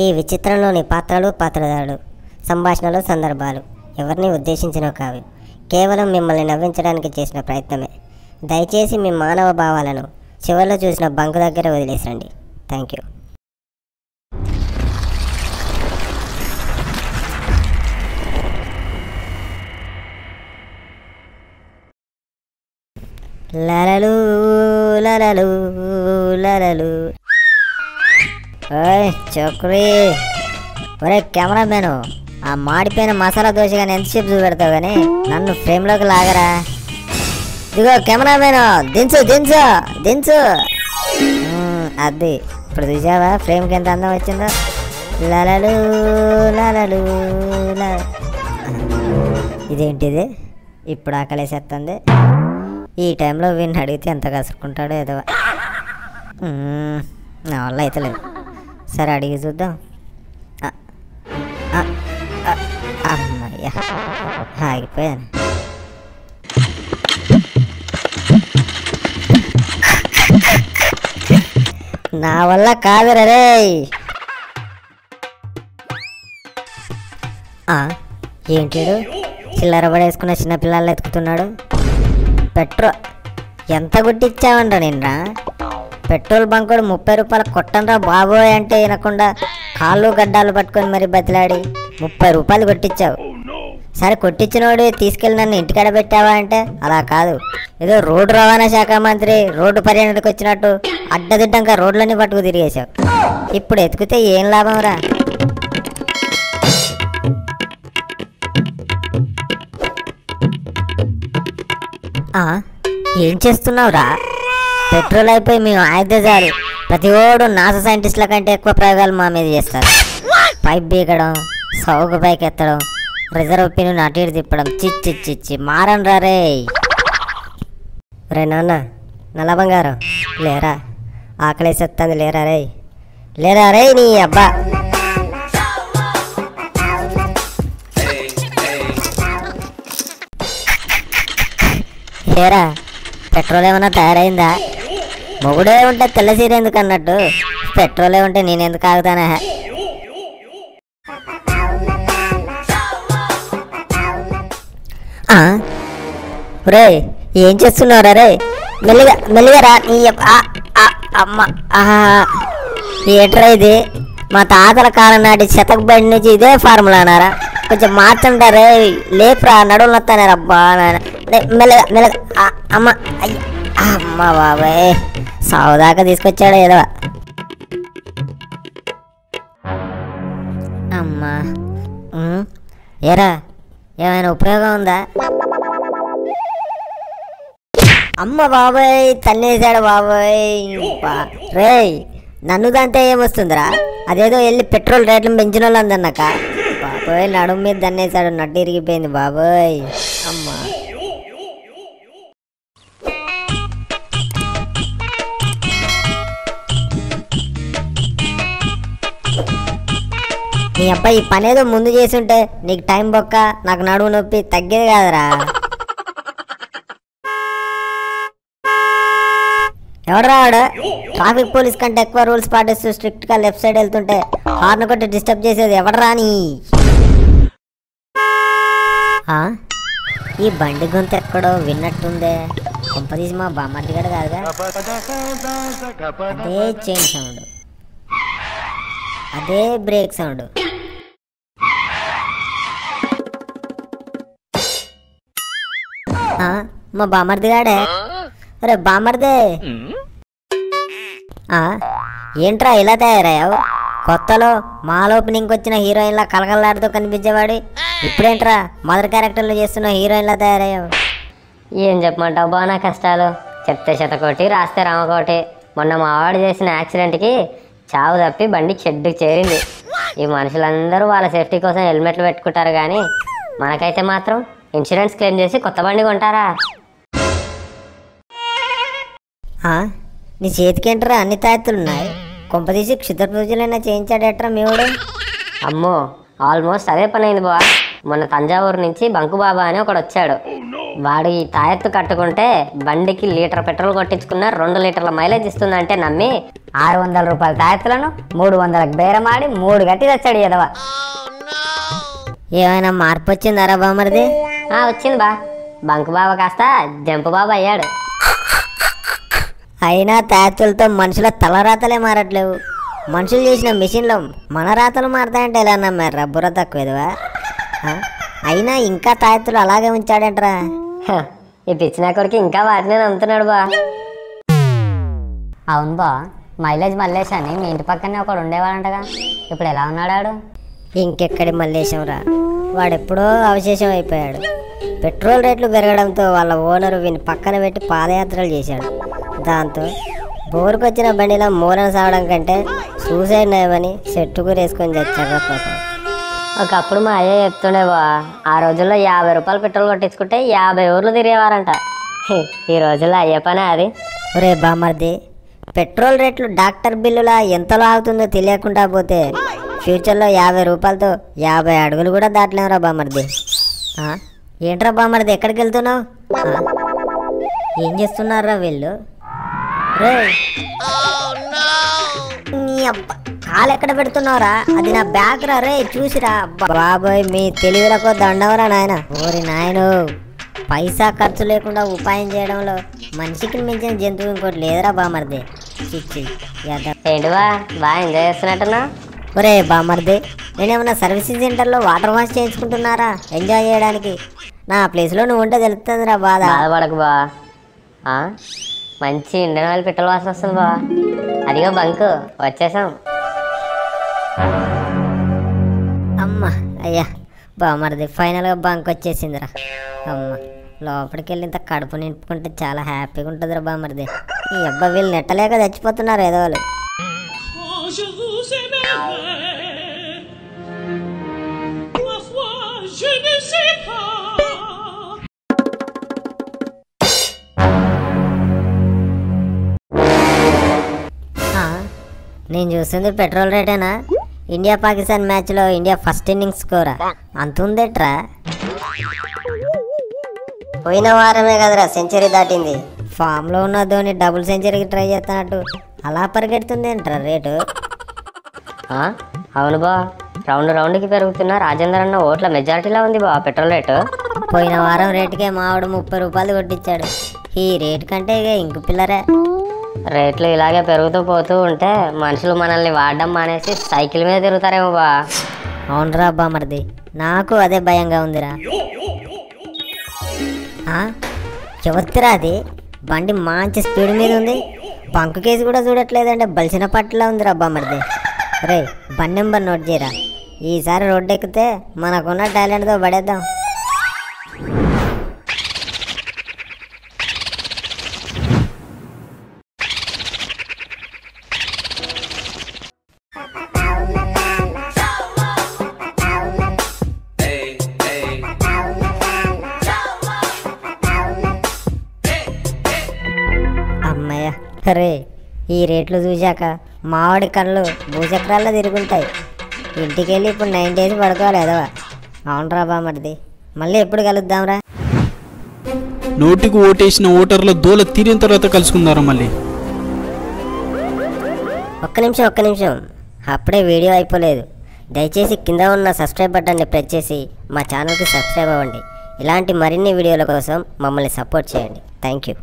ఈ విచిత్రంలోని పాత్రలు పాత్రధారులు సంభాషణలు సందర్భాలు ఎవరిని ఉద్దేశించినో కావు. కేవలం మిమ్మల్ని నవ్వించడానికి చేసిన ప్రయత్నమే. దయచేసి మీ మానవ భావాలను చివరిలో చూసిన బంకు దగ్గర వదిలేసండి. Thank you. లలలు లలలు లలలు. ఓయ్ చక్రీ ఒరే కెమెరామెను ఆ మాడిపోయిన మసాలా దోశ కానీ ఎంతసేపు చూపెడతావు కానీ నన్ను ఫ్రేమ్లోకి లాగరా. ఇదిగో కెమెరామెను దించు దించు దించు. అది. ఇప్పుడు చూసావా ఫ్రేమ్కి ఎంత అందం వచ్చిందో? లలలు లలలు ల. ఇదేంటిది? ఇప్పుడు ఆకలేసేస్తుంది ఈ టైంలో వీడిని అడిగితే ఎంత కసురుకుంటాడో ఏదో. నా వల్ల అయితే లేదు సరే అడిగి చూద్దాం. అమ్మయ్యా. ఆగిపోయాను. నా వల్ల కాదురా రే ఏంటిడు? చిల్లర పడేసుకున్న చిన్నపిల్లలు ఎత్తుకుతున్నాడు. పెట్రో ఎంత గుట్టిచ్చావంట నిన్న పెట్రోల్ బంకుడు ముప్పై రూపాయలు కొట్టనరా బాబోయ్ అంటే వినకుండా కాళ్ళు గడ్డాలు పట్టుకొని మరి బతిలాడి ముప్పై రూపాయలు కొట్టించావు. సరే కొట్టించినోడు తీసుకెళ్ళి నన్ను ఇంటికాడ పెట్టావా అంటే? అలా కాదు. ఏదో రోడ్డు రవాణా శాఖ మంత్రి రోడ్డు పర్యటనకు వచ్చినట్టు అడ్డదిడ్డంగా రోడ్లన్నీ పట్టుకు తిరిగేశావు. ఇప్పుడు ఎతికితే ఏం లాభం రా ఏం చేస్తున్నావురా? పెట్రోల్ అయిపోయి మేము ఆయితే చాలు ప్రతి ఓడు నాసా సైంటిస్టుల కంటే ఎక్కువ ప్రయోగాలు మా మీద చేస్తారు. పైప్ బీగడం సౌకు పైకి ఎత్తడం రిజర్వ్ పిన్ అటు ఇటు తిప్పడం చిచ్చి చిచ్చి మారన్ రా రే. రే నాన్న నల్ల బంగారం. లేరా ఆకలేసేస్తుంది లేరా రే లేరా రే నీ అబ్బా. లేరా పెట్రోల్ ఏమైనా తయారైందా? మొగుడే ఉంటే తెల్ల సీర ఎందుకు అన్నట్టు? పెట్రోలే ఉంటే నేనెందుకు ఆగుతానా? ఆ? రే ఏం చేస్తున్నావురా రే? మెల్లిగా మెల్లిగా రా. నీ ఆ, ఆ, అమ్మ ఆహా. ఏట్రా ఇది? మా తాతల కాలం నాటి శతకబడి నుంచి ఇదే ఫార్ములా అన్నారా? కొంచెం మార్చంటారే లేపురా నడువులు నొత్తానే రబ్బా మెల్లగా మెల్లగా. అమ్మ అయ్యా. అమ్మ బాబాయ్. సావు తీసుకొచ్చాడు ఏదో. అమ్మా. ఏరా ఏమైనా ఉపయోగం ఉందా? అమ్మ బాబాయ్ తన్నేసాడు బాబాయ్. రే రేయ్ నన్ను దాంతో ఏమొస్తుందిరా? అదేదో వెళ్ళి పెట్రోల్ రేట్లు పెంచిన వాళ్ళు అందన్నాక బాబాయ్ నడుము మీద దన్నేసాడు నడ్డు ఇరిగిపోయింది బాబాయ్. అమ్మ. నీ అబ్బాయి ఈ పనేదో ముందు చేసుంటే నీకు టైం బొక్క నాకు నడువు నొప్పి తగ్గేది కాదురా. ఎవడరా వాడు? ట్రాఫిక్ పోలీస్ కంటే ఎక్కువ రూల్స్ పాటిస్తూ స్ట్రిక్ట్గా లెఫ్ట్ సైడ్ వెళ్తుంటే హార్న్ కొట్టి డిస్టర్బ్ చేసేది ఎవడరా నీ? ఈ బండి గొంతు ఎక్కడో విన్నట్టుందే. కొంపదీసి మా బామ్మర్ది గడ కాదుగా? అదే చైన్ సౌండ్. అదే బ్రేక్ సౌండ్. మా బామర్ది గాడే. అరే బామర్దే. ఆ, ఏంట్రా ఇలా తయారయ్యావు? కొత్తలో మాల్ ఓపెనింగ్ వచ్చిన హీరోయిన్లా కలకలాడుతూ కనిపించేవాడి. ఇప్పుడేంట్రా మదర్ క్యారెక్టర్లు చేస్తున్న హీరోయిన్లా తయారయ్యావు? ఏం చెప్పమంటావు? బా నా కష్టాలు. చెప్తే శతకోటి రాస్తే రామకోటి. మొన్న మా వాడు చేసిన యాక్సిడెంట్కి చావు తప్పి బండి షెడ్డుకి చేరింది. ఈ మనుషులందరూ వాళ్ళ సేఫ్టీ కోసం హెల్మెట్లు పెట్టుకుంటారు కానీ మనకైతే మాత్రం ఇన్సూరెన్స్ క్లెయిమ్ చేసి కొత్త బండి కొంటారా? నీ చేతికేంట్రా అన్ని తాయెత్తులున్నాయి? కొంపదీసి క్షుద్ర పూజలైనా చేయించాడేట్రా మీవుడు? అమ్మో ఆల్మోస్ట్ అదే పని అయింది బా. మొన్న తంజావూరు నుంచి బంకు బాబా అని ఒకడు వచ్చాడు. వాడు ఈ తాయెత్తు కట్టుకుంటే బండికి లీటర్ పెట్రోల్ కొట్టించుకున్న రెండు లీటర్ల మైలేజ్ ఇస్తుందంటే నమ్మి ఆరు వందల రూపాయల తాయెత్తులను మూడు వందలకు బేరమాడి మూడు గట్టి తెచ్చాడు ఎదవ ఏమైనా మార్పు వచ్చిందారా బామర్ది? వచ్చింది బా. బంకు బావ కాస్త జంపు బాబు అయ్యాడు. అయినా తాయత్తులతో మనుషుల తలరాతలే మారట్లేవు. మనుషులు చేసిన మిషన్లో మన రాతలు మారతాయంటే ఎలా నమ్మారా? బుర్ర తక్కువ ఎదవా? ఆ? అయినా ఇంకా తాయత్తులు అలాగే ఉంచాడంటరా. ఈ పిచ్చిన కొడుకు ఇంకా వాటినే నమ్ముతున్నాడు బా. అవును బా మైలేజ్ మల్లేష్ అని మీ ఇంటి పక్కనే ఒకడు ఉండేవాడంటగా. ఇప్పుడు ఎలా ఉన్నాడు ఆడు ఇంకెక్కడి మల్లేశంరా? వాడెప్పుడో అవశేషం అయిపోయాడు. పెట్రోల్ రేట్లు పెరగడంతో వాళ్ళ ఓనరు వీని పక్కన పెట్టి పాదయాత్రలు చేశాడు. దాంతో బోరుకొచ్చిన బండిలో మూలన సావడం కంటే సూసైడ్ నయమని చెట్టుకు వేసుకొని చచ్చాడు పాపం. ఒకప్పుడు మా అయ్య చెప్తుండే బా ఆ రోజుల్లో యాభై రూపాయలు పెట్రోల్ కొట్టించుకుంటే యాభై ఊర్లు తిరిగేవారంట. ఈ రోజుల్లో అయ్యే పనే అది. ఒరే బామర్ది పెట్రోల్ రేట్లు డాక్టర్ బిల్లులా ఎంతలో అవుతుందో తెలియకుండా పోతే ఫ్యూచర్లో యాభై రూపాయలతో యాభై అడుగులు కూడా దాటలేమురా బామర్ది ఆ? ఏంట్రా బామ్మర్ది ఎక్కడికి వెళ్తున్నావు? ఏం చేస్తున్నారా వీళ్ళు? రే నీ అబ్బ కాలు ఎక్కడ పెడుతున్నావురా? అది నా బ్యాగ్ రా రే చూసిరా. బాబోయ్ మీ తెలివిలకు దండవరా నాయన. ఓరి నాయను పైసా ఖర్చు లేకుండా ఉపాయం చేయడంలో మనిషికి మించిన జంతువు ఇంకోటి లేదురా బామర్ది చిచ్చి బాగా ఎంజాయ్ చేస్తున్నట్టున్నా ఒరే బామర్ది నేనేమన్నా సర్వీసింగ్ సెంటర్లో వాటర్ వాష్ చేయించుకుంటున్నారా? ఎంజాయ్ చేయడానికి. నా ప్లేస్లో నువ్వు ఉంటే తెలుస్తుందిరా బాధ. బాధపడకు బా. ఆ? మంచి ఇండియన్ ఆయిల్ పెట్రోల్ వాసన వస్తుంది బా. అదిగో బంకు వచ్చేసాం. అమ్మ అయ్యా. బామర్ది ఫైనల్గా బంక్ వచ్చేసిందిరా. అమ్మ లోపలికి వెళ్ళి ఇంత కడుపు నింపుకుంటే చాలా హ్యాపీగా ఉంటుందిరా బామర్ది. ఈ అబ్బా వీళ్ళు నెట్టలేక చచ్చిపోతున్నారు ఏదో వాళ్ళు Je vous aimerai. Ma foi, je ne sais pas. నేను చూసింది పెట్రోల్ రేటేనా? ఇండియా పాకిస్తాన్ మ్యాచ్లో ఇండియా ఫస్ట్ ఇన్నింగ్స్ స్కోరా? అంత ఉందేట్రా? పోయిన వారమే కదరా సెంచరీ దాటింది. ఫామ్లో ఉన్న ధోని డబుల్ సెంచరీకి ట్రై చేస్తున్నట్టు. అలా పరిగెడుతుంది ఏంట్రా రేటు? అవును బా. రౌండ్ రౌండ్కి పెరుగుతున్న రాజేందర్ అన్న ఓట్ల మెజారిటీలో ఉంది బా పెట్రోల్ రేటు. పోయిన వారం రేటుకే మావాడు ముప్పై రూపాయలు కొట్టించాడు. ఈ రేటు కంటే ఇక ఇంకు పిల్లరే. రేట్లు ఇలాగే పెరుగుతూ పోతూ ఉంటే మనుషులు మనల్ని వాడడం మానేసి సైకిల్ మీద తిరుగుతారేమో బా. అవునరా బామర్ది నాకు అదే భయంగా ఉందిరా? ఎవరిరా అది? బండి మంచి స్పీడ్ మీద ఉంది. బంకు కేసు కూడా చూడట్లేదంటే బలిసిన పట్టులా ఉందిరా మరిది రే బన్ నెంబర్ నోట్ చేయరా. ఈసారి రోడ్డు ఎక్కితే మనకున్న టాలెంట్తో పడేద్దాం. అమ్మయ్య రే ఈ రేట్లు చూశాక మామిడి కళ్ళు భూచక్రాల్లో తిరుగుంటాయి. ఇంటికి వెళ్ళి ఇప్పుడు నైన్ డేస్ పడుకోవాలి ఎదవా అవునరా బామర్ది మళ్ళీ ఎప్పుడు కలుద్దాంరా? నోటికి ఓటేసిన ఓటర్ల దోల తీరిన తర్వాత కలుసుకుందారా మళ్ళీ. ఒక్క నిమిషం ఒక్క నిమిషం. అప్పుడే వీడియో అయిపోలేదు. దయచేసి కింద ఉన్న సబ్స్క్రైబ్ బటన్ని ప్రెస్ చేసి మా ఛానల్కి సబ్స్క్రైబ్ అవ్వండి. ఇలాంటి మరిన్ని వీడియోల కోసం మమ్మల్ని సపోర్ట్ చేయండి. Thank you.